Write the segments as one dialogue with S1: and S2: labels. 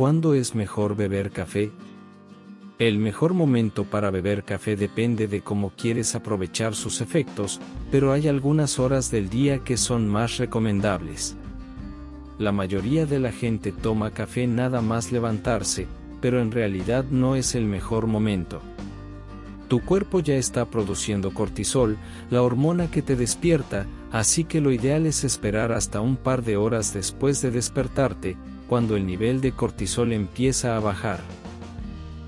S1: ¿cuándo es mejor beber café? El mejor momento para beber café depende de cómo quieres aprovechar sus efectos, pero hay algunas horas del día que son más recomendables. La mayoría de la gente toma café nada más levantarse, pero en realidad no es el mejor momento. Tu cuerpo ya está produciendo cortisol, la hormona que te despierta, así que lo ideal es esperar hasta un par de horas después de despertarte, cuando el nivel de cortisol empieza a bajar.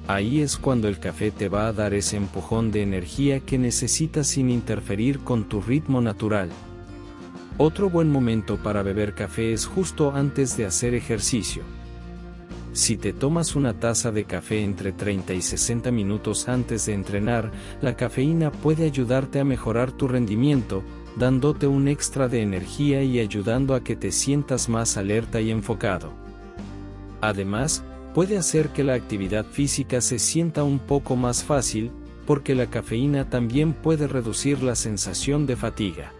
S1: Ahí es cuando el café te va a dar ese empujón de energía que necesitas sin interferir con tu ritmo natural. Otro buen momento para beber café es justo antes de hacer ejercicio. Si te tomas una taza de café entre 30 y 60 minutos antes de entrenar, la cafeína puede ayudarte a mejorar tu rendimiento, dándote un extra de energía y ayudando a que te sientas más alerta y enfocado. Además, puede hacer que la actividad física se sienta un poco más fácil, porque la cafeína también puede reducir la sensación de fatiga.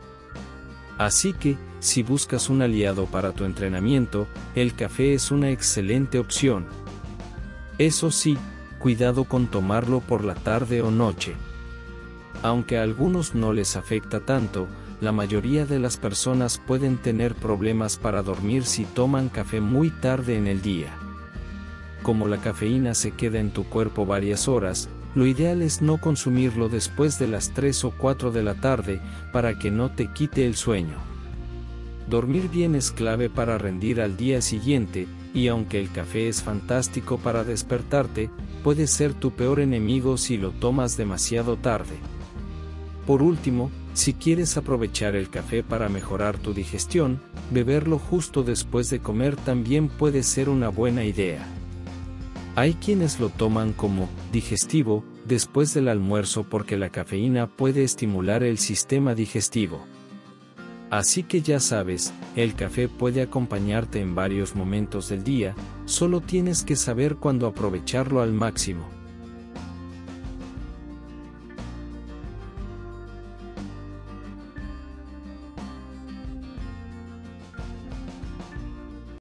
S1: Así que, si buscas un aliado para tu entrenamiento, el café es una excelente opción. Eso sí, cuidado con tomarlo por la tarde o noche. Aunque a algunos no les afecta tanto, la mayoría de las personas pueden tener problemas para dormir si toman café muy tarde en el día. Como la cafeína se queda en tu cuerpo varias horas, lo ideal es no consumirlo después de las 3 o 4 de la tarde para que no te quite el sueño. Dormir bien es clave para rendir al día siguiente, y aunque el café es fantástico para despertarte, puede ser tu peor enemigo si lo tomas demasiado tarde. Por último, si quieres aprovechar el café para mejorar tu digestión, beberlo justo después de comer también puede ser una buena idea. Hay quienes lo toman como digestivo después del almuerzo porque la cafeína puede estimular el sistema digestivo. Así que ya sabes, el café puede acompañarte en varios momentos del día, solo tienes que saber cuándo aprovecharlo al máximo.